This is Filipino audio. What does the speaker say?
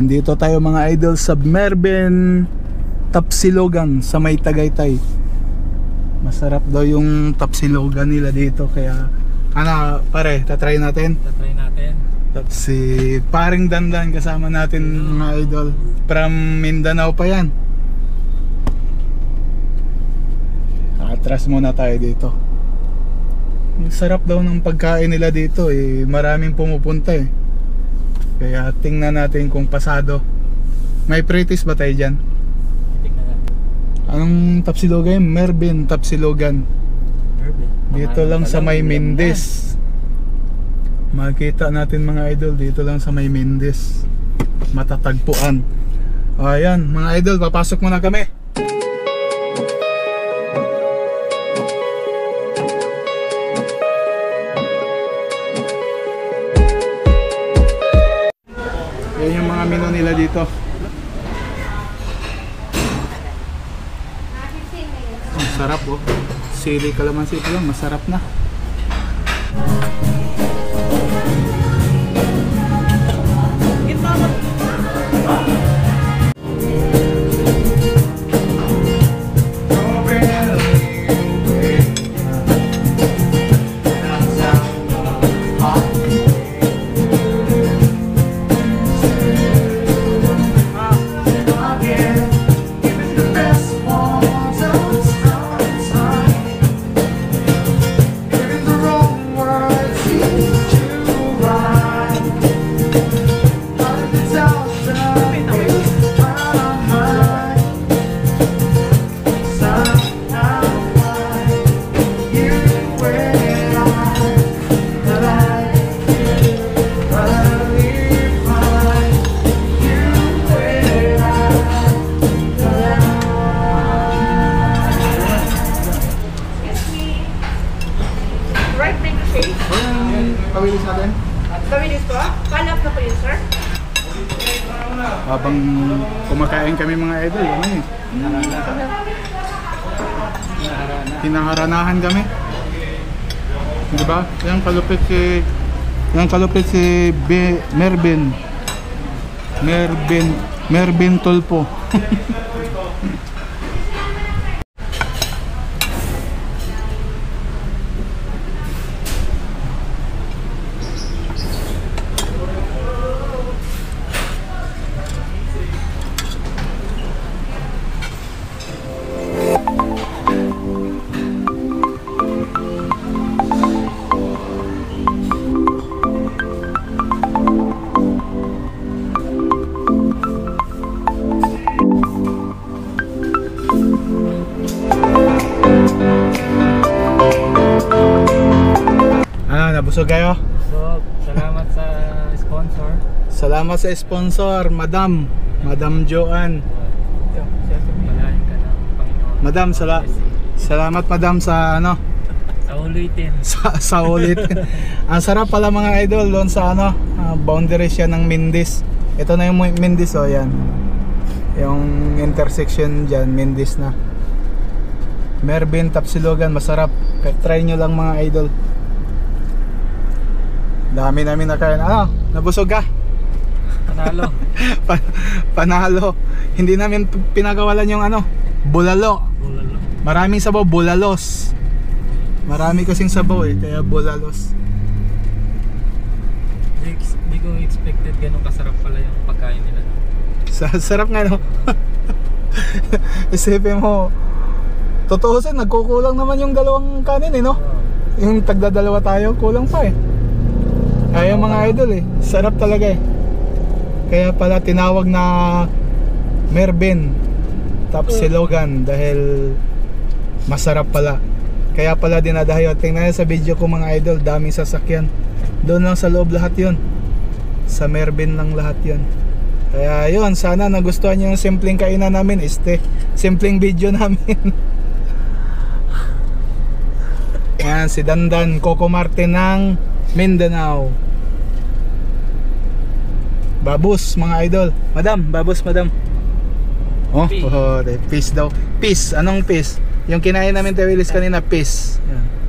Nandito tayo mga idol sa Merben Tapsilogan sa may Tagaytay. Masarap daw yung tapsilogan nila dito kaya ano pare, tatry natin. Tatry natin. Tapos si paring dandan kasama natin mga idol. From Mindanao pa yan. Atras muna tayo dito. Ang sarap daw ng pagkain nila dito eh. Maraming pumupunta eh. Kaya tingnan natin kung pasado. May pretis ba tayo dyan? Tignan natin. Anong tapsilogan? Mervin Tapsilogan. Urban. Dito lang sa may Mendes. Makikita natin mga idol dito lang sa may Mendes. Matatagpuan. Ayan, mga idol, papasok muna kami. Nila dito. Ang sarap oh. Sili kalamansi pa lang, masarap na. Right mango shake. Ayan, pawilis natin. Gawin po. Panap na po yun, sir. Habang kumakain kami mga idol, ano eh. Hinaharanahan kami. Di ba? Yung kalupit si yung kalupit si Be, Mervin. Mervin Mervin Tulpo. Nabusog kayo? So, salamat sa sponsor. Salamat sa sponsor, Madam. Madam Panginoon. Madam, sala salamat Madam sa ano, Sa ulitin. sa, sa ulit. Ang sarap pala mga idol doon sa ano, ah, boundary siya ng Mindis. Ito na yung Mindis oh, yan. Yung intersection diyan, Mindis na. Mervin Tapsilogan, masarap. Try nyo lang mga idol. Dami namin nakain. Ano? Nabusog ka? Panalo. Pa- panalo. Hindi namin pinagawalan yung ano, bulalo. Bulalo. Maraming sabaw, bulalos. Marami kasing sabaw eh, kaya bulalos. Di, di ko expected ganun kasarap pala yung pagkain nila. Sa sarap nga no. Isipin mo, totoo sin, nagkukulang naman yung dalawang kanin eh no. Yung tagdadalawa tayo, kulang pa eh. Kaya mga idol eh, sarap talaga eh. Kaya pala tinawag na Mervin Tapsilogan dahil masarap pala. Kaya pala dinadayo. Tingnan nyo sa video ko mga idol, daming sasakyan. Doon lang sa loob lahat yon Sa Mervin lang lahat yon Kaya yun, sana nagustuhan nyo yung simpleng kainan namin. Este, simpleng video namin. Yan, si Dandan Coco Martin ng Mindanao. Babus, mga idol. Madam, babus, madam. Oh, Peace. oh, peace daw. Peace, anong peace? Yung kinain namin tayo Willis kanina, peace. Yan.